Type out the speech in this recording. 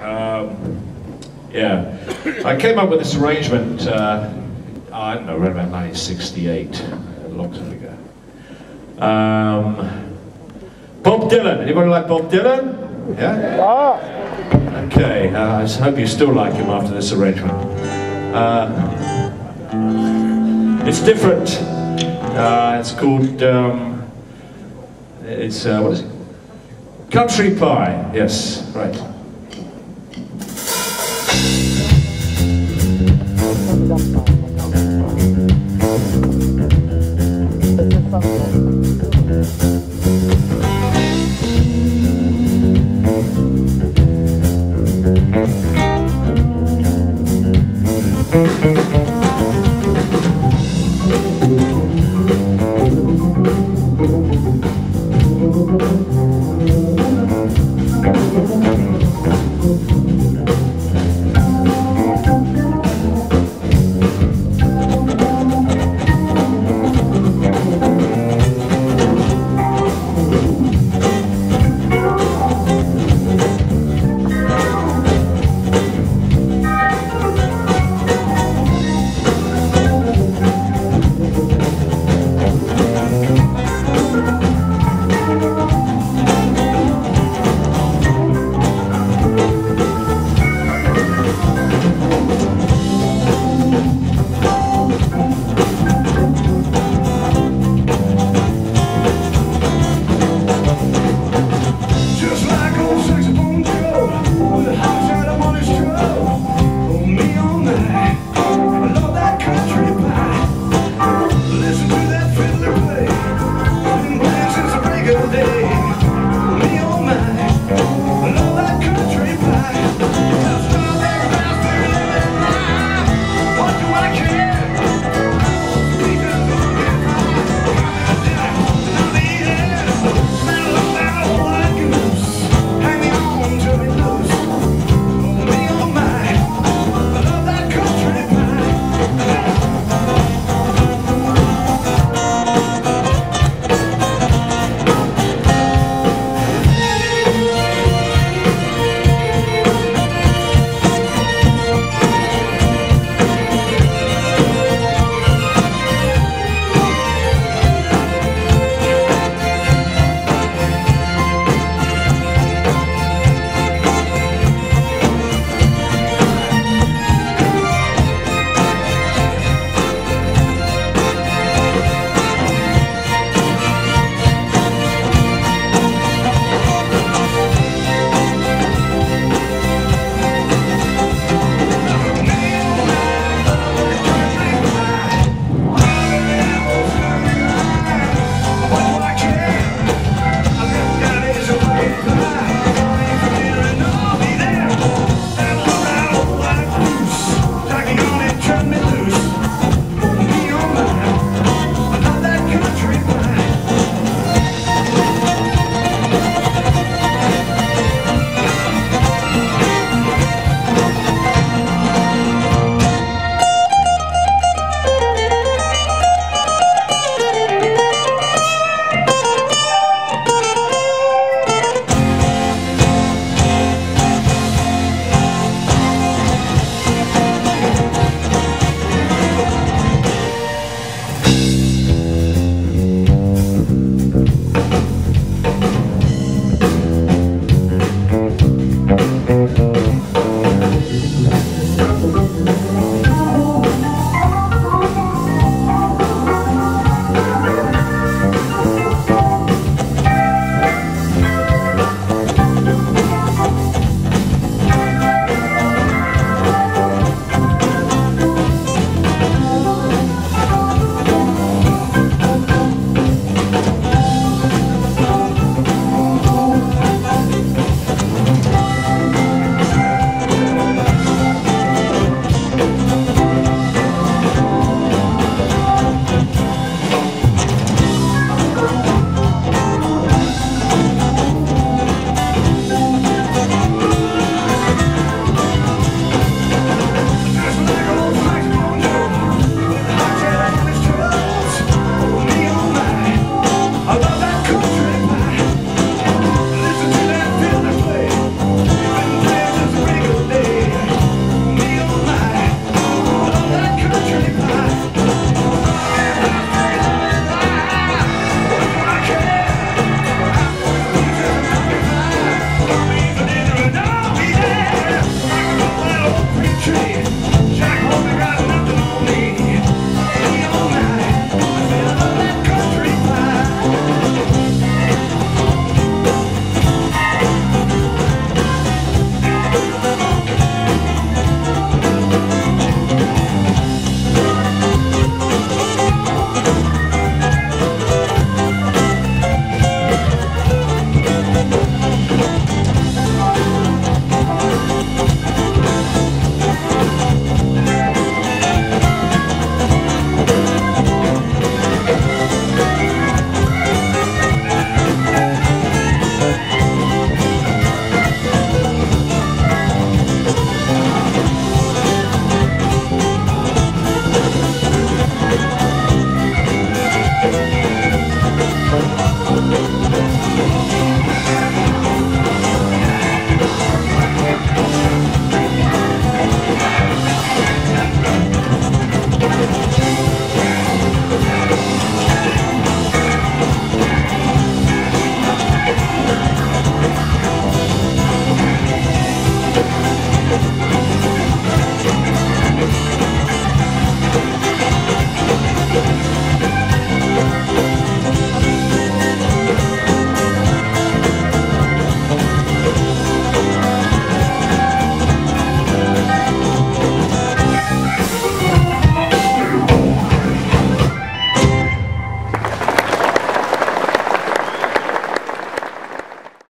Um, yeah, I came up with this arrangement, uh, I don't know, around about 1968, a long time ago. Um, Bob Dylan, anybody like Bob Dylan? Yeah? Okay, uh, I hope you still like him after this arrangement. Uh, it's different. Uh, it's called, um, it's, uh, what is it? Country Pie, yes, right. por favor.